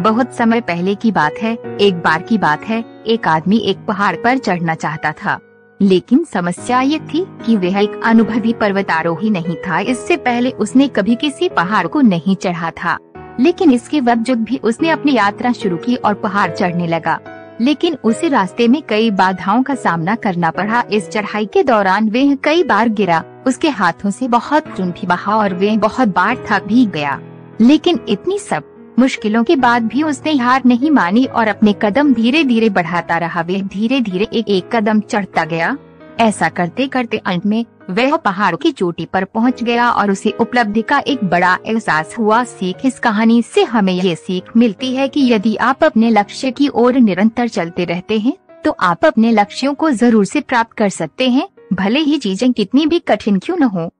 बहुत समय पहले की बात है, एक बार की बात है, एक आदमी एक पहाड़ पर चढ़ना चाहता था। लेकिन समस्या ये थी कि वह एक अनुभवी पर्वतारोही नहीं था, इससे पहले उसने कभी किसी पहाड़ को नहीं चढ़ा था। लेकिन इसके बावजूद भी उसने अपनी यात्रा शुरू की और पहाड़ चढ़ने लगा। लेकिन उसे रास्ते में कई बाधाओं का सामना करना पड़ा। इस चढ़ाई के दौरान वह कई बार गिरा, उसके हाथों से बहुत खून भी बहा और वह बहुत बार थक भी गया। लेकिन इतनी सब मुश्किलों के बाद भी उसने हार नहीं मानी और अपने कदम धीरे धीरे बढ़ाता रहा। वह धीरे धीरे एक एक कदम चढ़ता गया। ऐसा करते करते अंत में वह पहाड़ की चोटी पर पहुँच गया और उसे उपलब्धि का एक बड़ा एहसास हुआ। सीख इस कहानी से हमें ये सीख मिलती है कि यदि आप अपने लक्ष्य की ओर निरंतर चलते रहते हैं तो आप अपने लक्ष्यों को ज़रूर से प्राप्त कर सकते हैं। भले ही चीज़ें कितनी भी कठिन क्यों न हो।